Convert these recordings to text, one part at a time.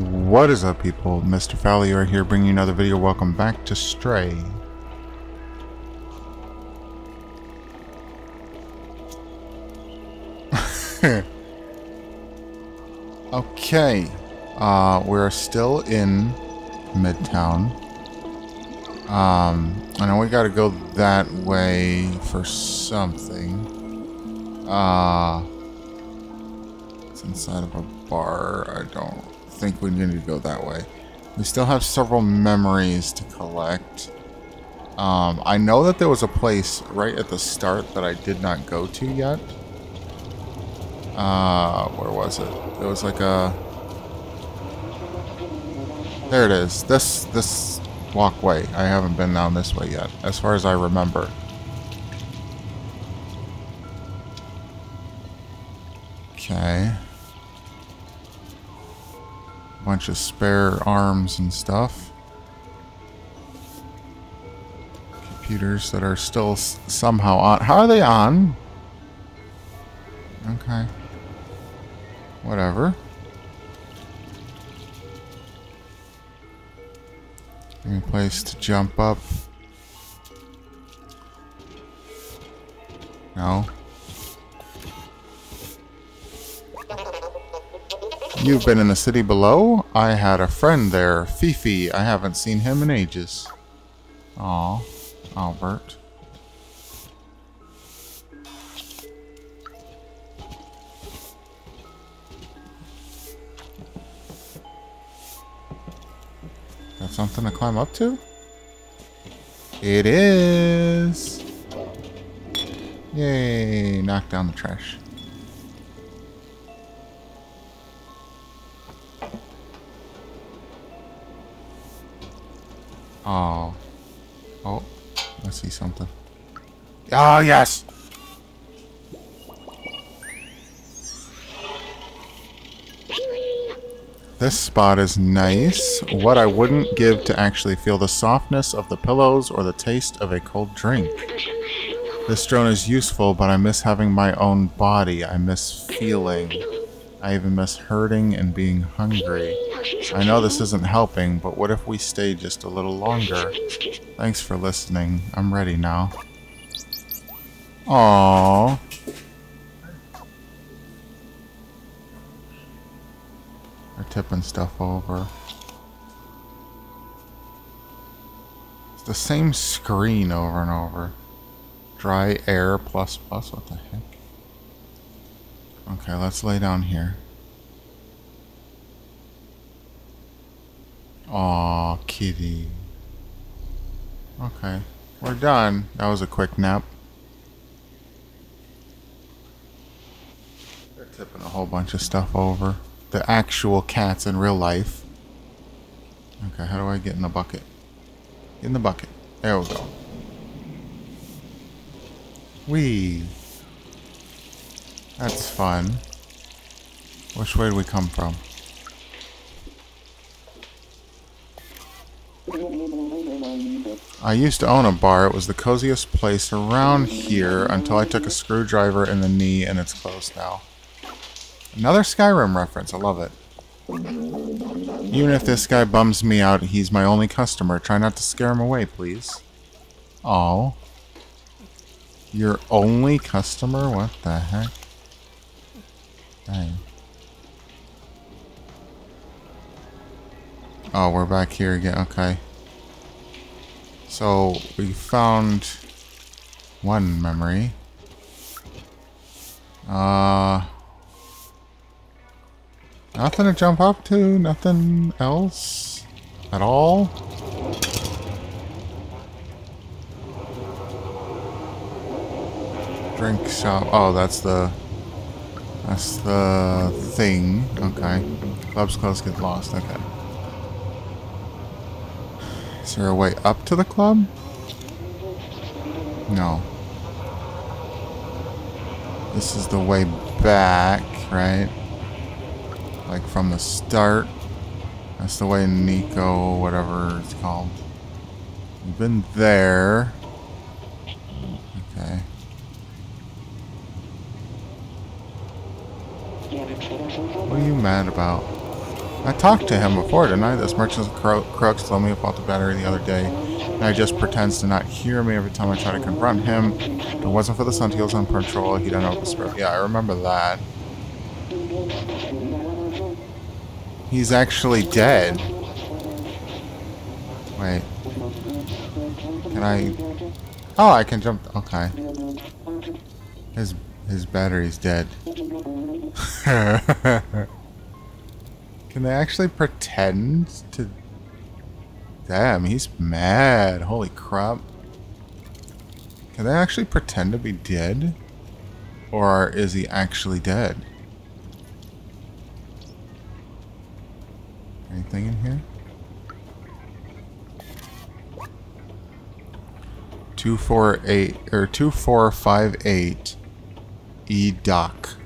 What is up people? Mr. Fallior here bringing you another video. Welcome back to Stray. okay. Uh, we're still in Midtown. Um, I know we gotta go that way for something. Uh, it's inside of a bar. I don't think we need to go that way. We still have several memories to collect. Um, I know that there was a place right at the start that I did not go to yet. Uh, where was it? It was like a... There it is. This, this walkway. I haven't been down this way yet, as far as I remember. Okay. Bunch of spare arms and stuff. Computers that are still somehow on. How are they on? Okay. Whatever. Any place to jump up? No. You've been in the city below? I had a friend there, Fifi. I haven't seen him in ages. Aw, Albert. Got something to climb up to? It is! Yay, knock down the trash. Oh. Oh. I see something. Oh, yes! This spot is nice. What I wouldn't give to actually feel the softness of the pillows or the taste of a cold drink. This drone is useful, but I miss having my own body. I miss feeling. I even miss hurting and being hungry. I know this isn't helping, but what if we stay just a little longer? Thanks for listening. I'm ready now. Aww. They're tipping stuff over. It's the same screen over and over. Dry air plus plus, what the heck? Okay, let's lay down here. Aw, kitty. Okay, we're done. That was a quick nap. They're tipping a whole bunch of stuff over. The actual cats in real life. Okay, how do I get in the bucket? In the bucket. There we go. Wee. That's fun. Which way do we come from? I used to own a bar. It was the coziest place around here until I took a screwdriver in the knee and it's closed now. Another Skyrim reference. I love it. Even if this guy bums me out, he's my only customer. Try not to scare him away, please. Oh. Your only customer? What the heck? Dang. Oh, we're back here again. Okay. So, we found one memory. Uh... Nothing to jump up to? Nothing else? At all? Drink shop. Oh, that's the... That's the thing. Okay. Clubs close get lost. Okay. Is there a way up to the club? No. This is the way back, right? Like from the start. That's the way Nico, whatever it's called. Been there. Okay. What are you mad about? I talked to him before, didn't I? This merchant's cro crooks told me about the battery the other day. And he just pretends to not hear me every time I try to confront him. If it wasn't for the Sentinels on patrol, end up with spirit. Yeah, I remember that. He's actually dead. Wait. Can I... Oh, I can jump... Okay. His, his battery's dead. Can they actually pretend to... Damn, he's mad. Holy crap. Can they actually pretend to be dead? Or is he actually dead? Anything in here? Two four eight or two four five eight E doc.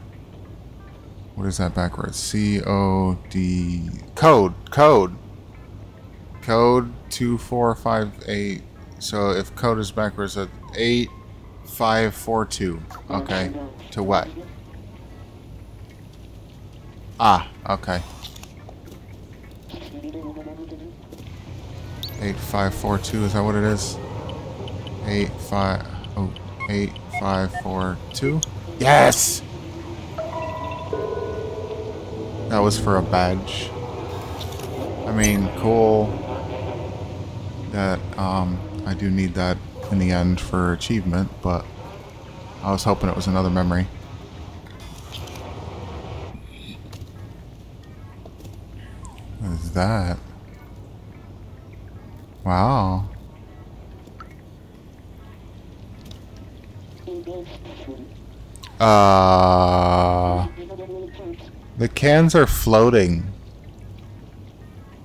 What is that backwards? C O D code code code two four five eight. So if code is backwards, at eight five four two. Okay, to what? Ah, okay. Eight five four two. Is that what it is? Eight five oh eight five four two. Yes. That was for a badge. I mean, cool that um, I do need that in the end for achievement, but I was hoping it was another memory. What is that? Wow. Uh... The cans are floating.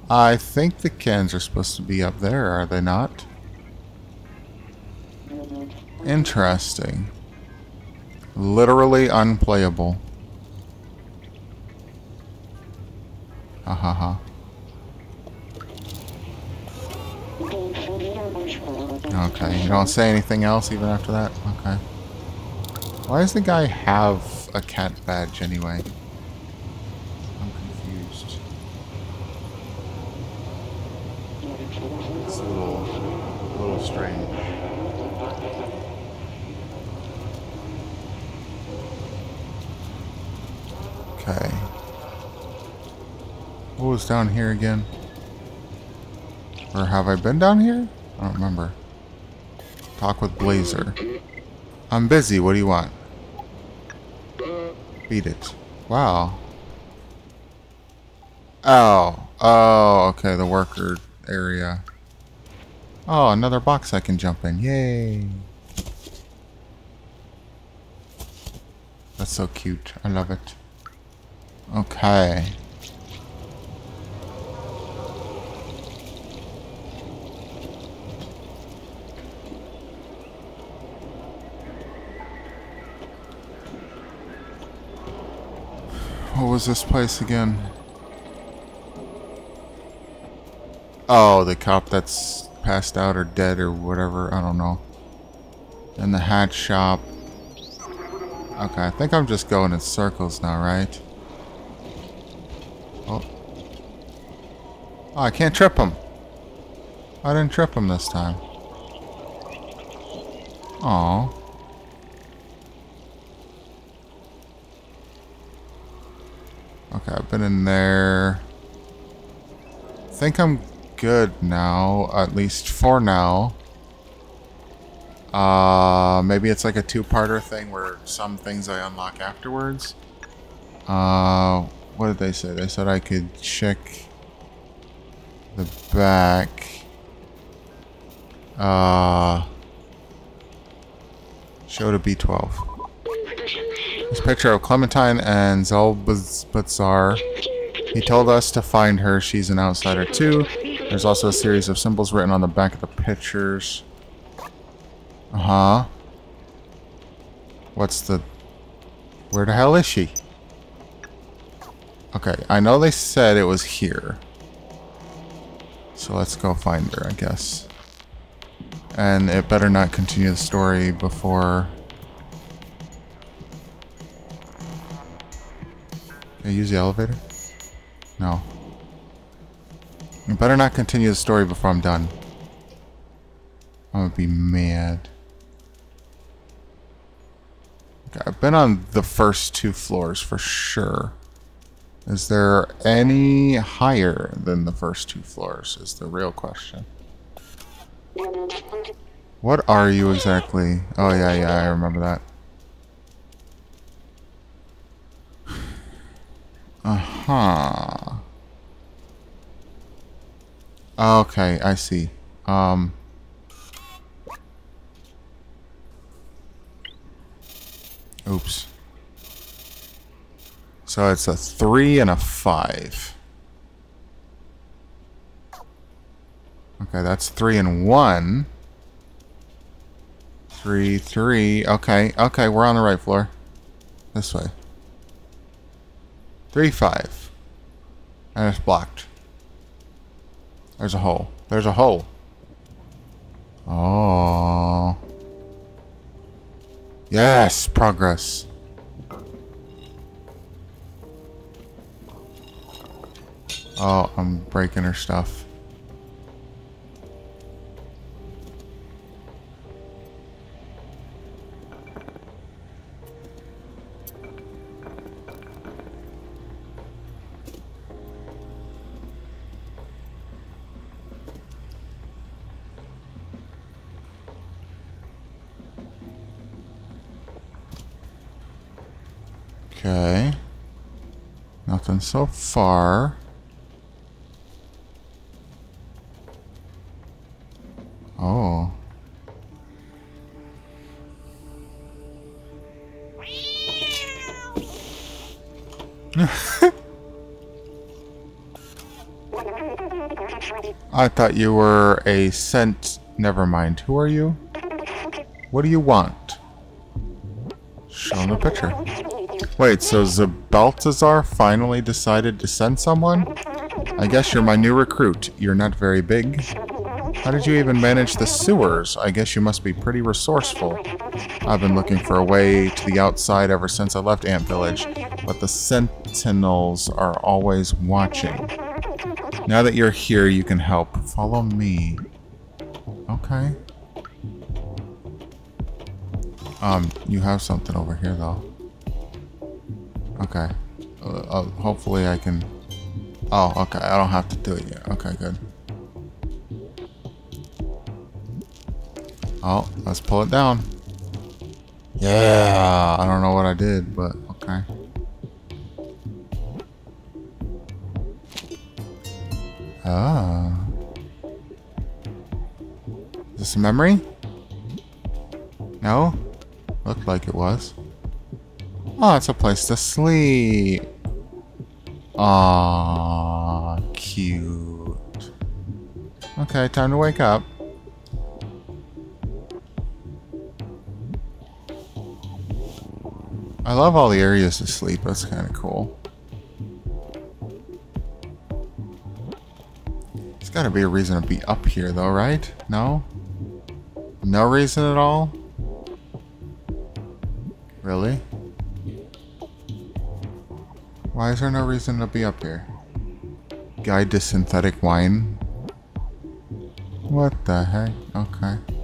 I think the cans are supposed to be up there, are they not? Interesting. Literally unplayable. Ha ha ha. Okay, you don't say anything else even after that? Okay. Why does the guy have a cat badge anyway? Was down here again? Or have I been down here? I don't remember. Talk with Blazer. I'm busy. What do you want? Beat it. Wow. Oh. Oh, okay. The worker area. Oh, another box I can jump in. Yay. That's so cute. I love it. Okay. What was this place again? Oh, the cop that's passed out or dead or whatever. I don't know. And the hat shop. Okay, I think I'm just going in circles now, right? Oh. Oh, I can't trip him. I didn't trip him this time. Oh. Okay, I've been in there. I think I'm good now, at least for now. Uh, maybe it's like a two-parter thing where some things I unlock afterwards. Uh, what did they say? They said I could check the back. Uh, show to B12. This picture of Clementine and Zbaltazar. He told us to find her. She's an outsider too. There's also a series of symbols written on the back of the pictures. Uh-huh. What's the... Where the hell is she? Okay, I know they said it was here. So let's go find her, I guess. And it better not continue the story before Can I use the elevator? No. I better not continue the story before I'm done. I'm gonna be mad. Okay, I've been on the first two floors for sure. Is there any higher than the first two floors is the real question. What are you exactly? Oh yeah, yeah, I remember that. Uh-huh. Okay, I see. Um... Oops. So it's a 3 and a 5. Okay, that's 3 and 1. 3, 3. Okay, okay, we're on the right floor. This way. 3, 5. And it's blocked. There's a hole. There's a hole. Oh. Yes, progress. Oh, I'm breaking her stuff. Nothing so far. Oh. I thought you were a scent. Never mind. Who are you? What do you want? Show the picture. Wait, so Balthazar finally decided to send someone? I guess you're my new recruit. You're not very big. How did you even manage the sewers? I guess you must be pretty resourceful. I've been looking for a way to the outside ever since I left Ant Village, but the Sentinels are always watching. Now that you're here, you can help. Follow me. Okay. Um, you have something over here, though. Okay. Uh, uh, hopefully I can... Oh, okay. I don't have to do it yet. Okay, good. Oh, let's pull it down. Yeah! I don't know what I did, but okay. Ah. Is this a memory? No? Looked like it was. Oh, it's a place to sleep. Ah, cute. Okay, time to wake up. I love all the areas to sleep. That's kind of cool. There's got to be a reason to be up here, though, right? No? No reason at all? Why is there no reason to be up here? Guide to synthetic wine? What the heck? Okay.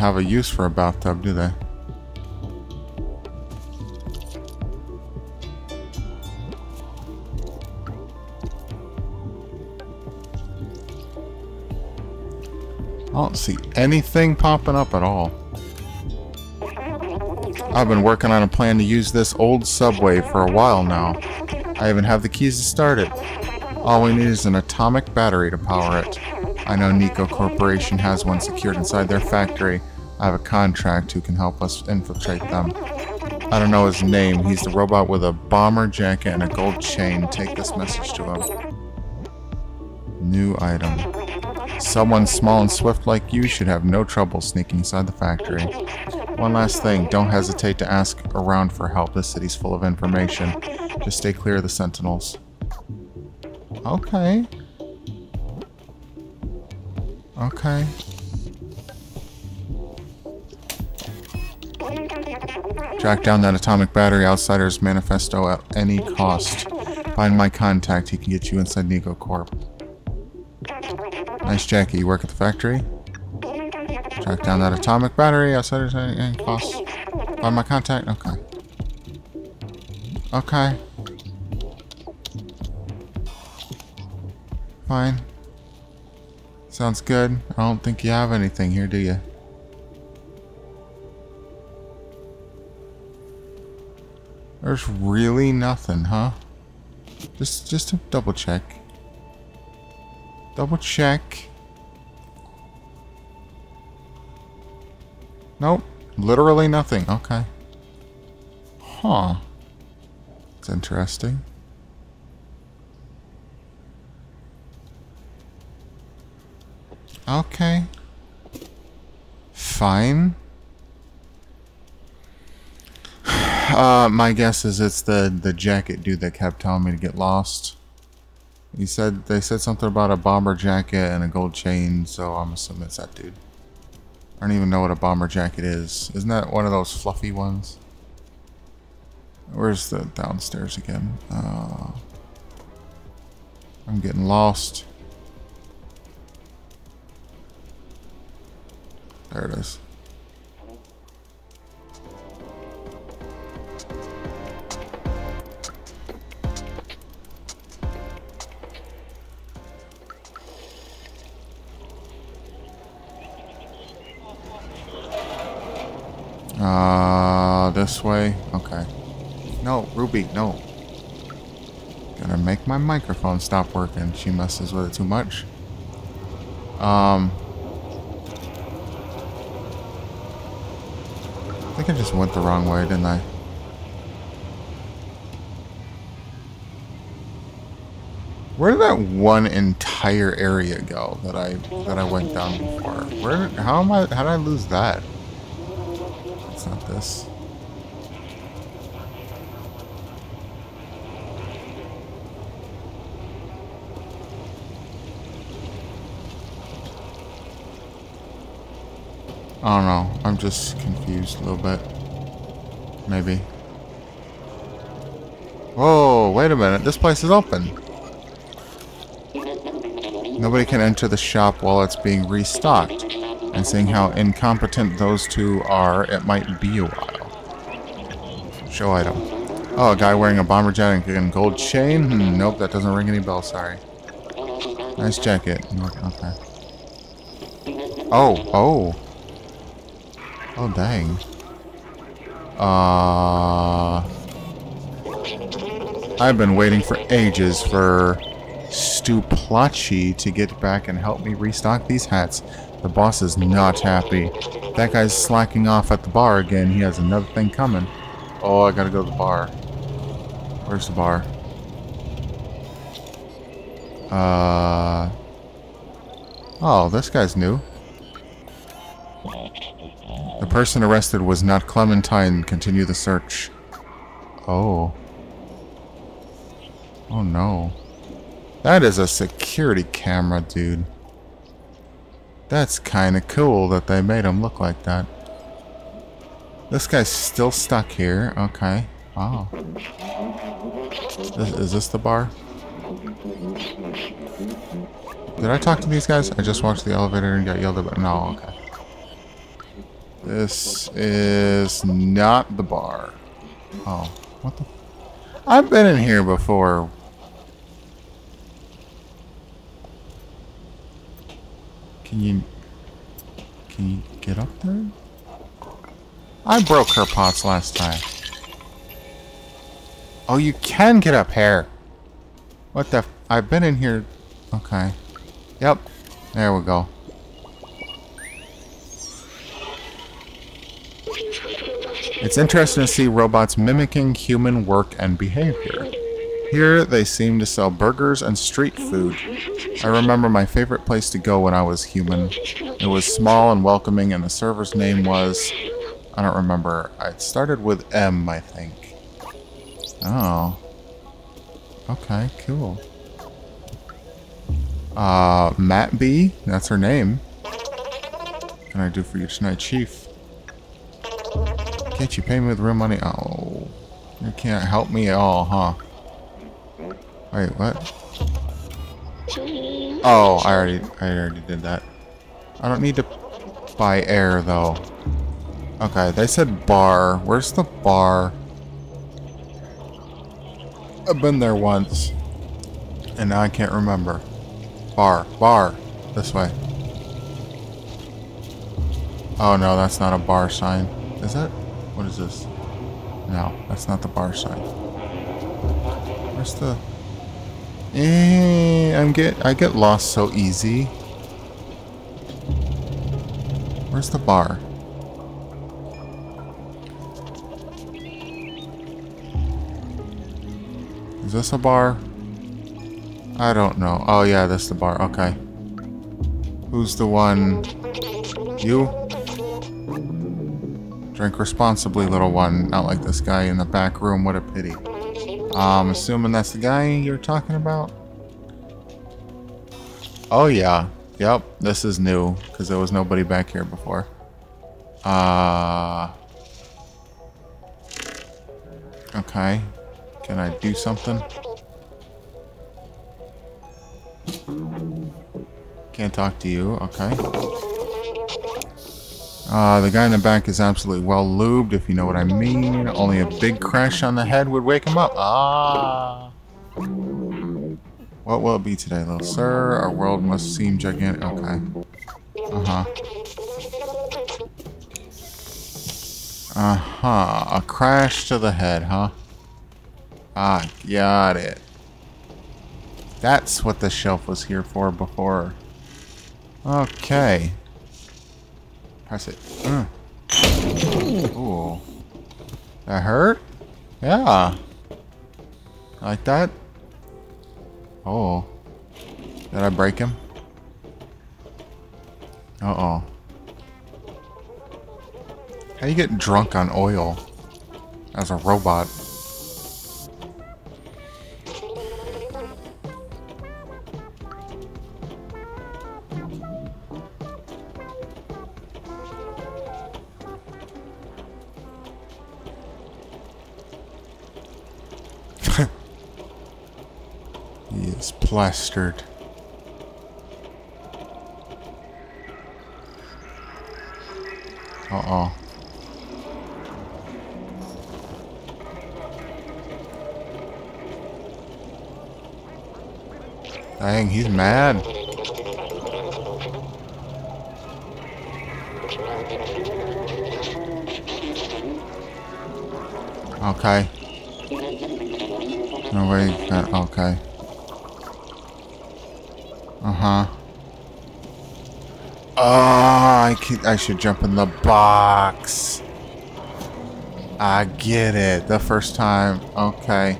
Have a use for a bathtub, do they? I don't see anything popping up at all. I've been working on a plan to use this old subway for a while now. I even have the keys to start it. All we need is an atomic battery to power it. I know Nico Corporation has one secured inside their factory. I have a contract who can help us infiltrate them. I don't know his name. He's the robot with a bomber jacket and a gold chain. Take this message to him. New item. Someone small and swift like you should have no trouble sneaking inside the factory. One last thing, don't hesitate to ask around for help. This city's full of information. Just stay clear of the sentinels. Okay. Okay. Track down that atomic battery outsider's manifesto at any cost. Find my contact, he can get you inside Neko Corp. Nice, Jackie. You work at the factory? Track down that atomic battery outsider's at any cost. Find my contact? Okay. Okay. Fine. Sounds good. I don't think you have anything here, do you? There's really nothing, huh? Just just to double check. Double check. Nope. Literally nothing. Okay. Huh. It's interesting. Okay. Fine. Uh, my guess is it's the the jacket dude that kept telling me to get lost. He said they said something about a bomber jacket and a gold chain, so I'm assuming it's that dude. I don't even know what a bomber jacket is. Isn't that one of those fluffy ones? Where's the downstairs again? Uh, I'm getting lost. There it is. Uh, this way? Okay. No, Ruby, no. Gonna make my microphone stop working. She messes with it too much. Um... I think I just went the wrong way, didn't I? Where did that one entire area go that I that I went down before? Where? How am I? How did I lose that? It's not this. I don't know. I'm just confused a little bit. Maybe. Whoa, wait a minute. This place is open. Nobody can enter the shop while it's being restocked. And seeing how incompetent those two are, it might be a while. Show item. Oh, a guy wearing a bomber jacket and gold chain? Hmm, nope, that doesn't ring any bells, sorry. Nice jacket. Okay. Oh, oh. Oh, dang. Uh... I've been waiting for ages for Stuplachi to get back and help me restock these hats. The boss is not happy. That guy's slacking off at the bar again. He has another thing coming. Oh, I gotta go to the bar. Where's the bar? Uh... Oh, this guy's new. The person arrested was not Clementine. Continue the search. Oh. Oh no. That is a security camera, dude. That's kind of cool that they made him look like that. This guy's still stuck here. Okay. Wow. This, is this the bar? Did I talk to these guys? I just watched the elevator and got yelled at. No, okay. This is not the bar. Oh, what the? I've been in here before. Can you... Can you get up there? I broke her pots last time. Oh, you can get up here. What the... I've been in here... Okay. Yep. There we go. It's interesting to see robots mimicking human work and behavior. Here, they seem to sell burgers and street food. I remember my favorite place to go when I was human. It was small and welcoming, and the server's name was I don't remember. It started with M, I think. Oh. Okay, cool. Uh, Matt B, that's her name. What can I do for you tonight, Chief? Can't you pay me with real money? Oh, you can't help me at all, huh? Wait, what? Oh, I already, I already did that. I don't need to buy air, though. Okay, they said bar. Where's the bar? I've been there once. And now I can't remember. Bar. Bar. This way. Oh no, that's not a bar sign. Is that? What is this? No, that's not the bar sign. Where's the... Eh, I'm get I get lost so easy. Where's the bar? Is this a bar? I don't know. Oh yeah, that's the bar. Okay. Who's the one? You? Drink responsibly, little one. Not like this guy in the back room. What a pity. I'm assuming that's the guy you're talking about? Oh, yeah. Yep, this is new, because there was nobody back here before. Uh... Okay. Can I do something? Can't talk to you. Okay. Uh, the guy in the back is absolutely well lubed, if you know what I mean. Only a big crash on the head would wake him up. Ah. What will it be today, little sir? Our world must seem gigantic. Okay. Uh-huh. Uh-huh. A crash to the head, huh? Ah, got it. That's what the shelf was here for before. Okay. Press it. Uh. Ooh. That hurt? Yeah. Like that? Oh. Did I break him? Uh-oh. How you get drunk on oil as a robot? Uh-oh. Dang, he's mad. Okay. No way. Okay. Uh-huh. Oh, I, I should jump in the box. I get it. The first time. Okay.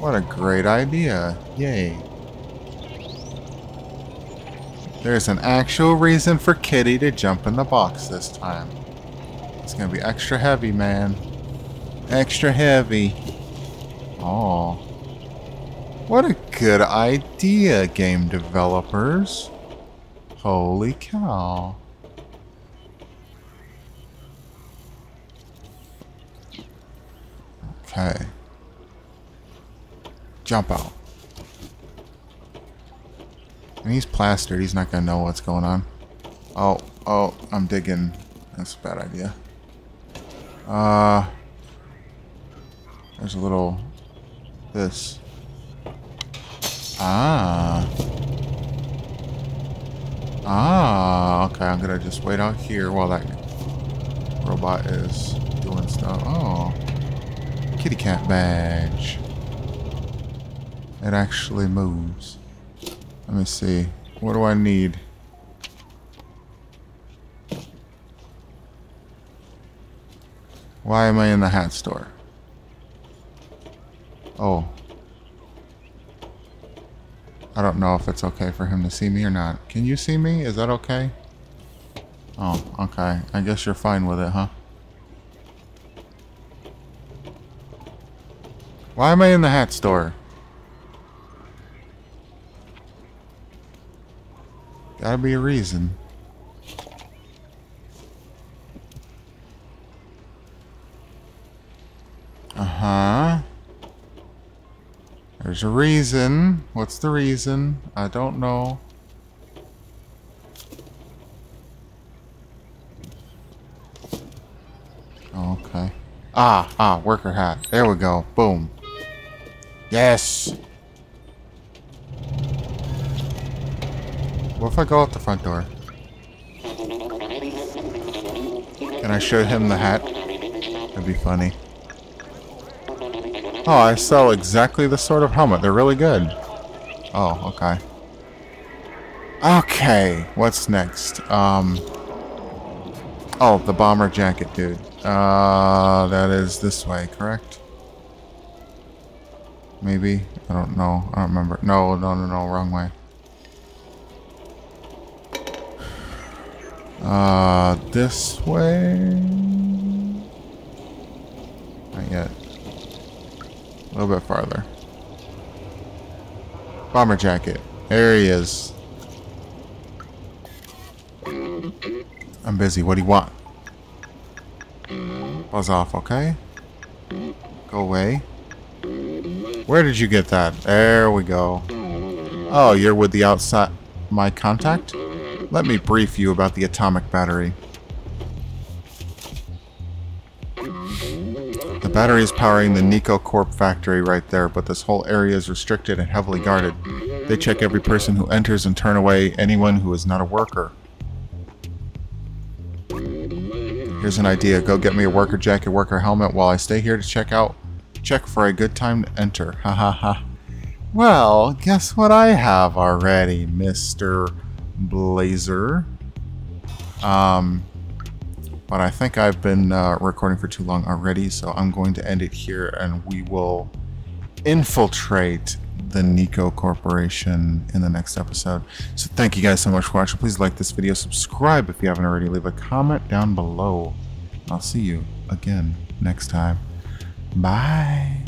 What a great idea. Yay. There's an actual reason for Kitty to jump in the box this time. It's gonna be extra heavy, man. Extra heavy. Oh. What a good idea, game developers. Holy cow. Okay. Jump out. And he's plastered. He's not going to know what's going on. Oh, oh, I'm digging. That's a bad idea. Uh, there's a little, this. Ah. Ah, okay, I'm going to just wait out here while that robot is doing stuff. Oh. Kitty cat badge. It actually moves. Let me see. What do I need? Why am I in the hat store? Oh. I don't know if it's okay for him to see me or not. Can you see me? Is that okay? Oh, okay. I guess you're fine with it, huh? Why am I in the hat store? Gotta be a reason. There's a reason. What's the reason? I don't know. Okay. Ah, ah, worker hat. There we go. Boom. Yes! What if I go out the front door? Can I show him the hat? That'd be funny. Oh, I sell exactly the sort of helmet. They're really good. Oh, okay. Okay, what's next? Um... Oh, the bomber jacket, dude. Uh, that is this way, correct? Maybe? I don't know. I don't remember. No, no, no, no, wrong way. Uh, this way? Not yet. A little bit farther. Bomber jacket. There he is. I'm busy. What do you want? Buzz off, okay? Go away. Where did you get that? There we go. Oh, you're with the outside... My contact? Let me brief you about the atomic battery. The battery is powering the Nico Corp factory right there, but this whole area is restricted and heavily guarded. They check every person who enters and turn away anyone who is not a worker. Here's an idea. Go get me a worker jacket, worker helmet while I stay here to check out. Check for a good time to enter. Ha ha ha. Well, guess what I have already, Mr. Blazer. Um, but I think I've been uh, recording for too long already, so I'm going to end it here and we will infiltrate the Nico Corporation in the next episode. So thank you guys so much for watching. Please like this video, subscribe if you haven't already, leave a comment down below. I'll see you again next time. Bye.